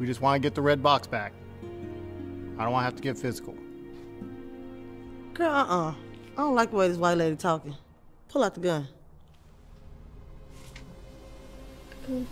We just want to get the red box back. I don't want to have to get physical. Girl, uh-uh. I don't like the way this white lady talking. Pull out the gun. Mm.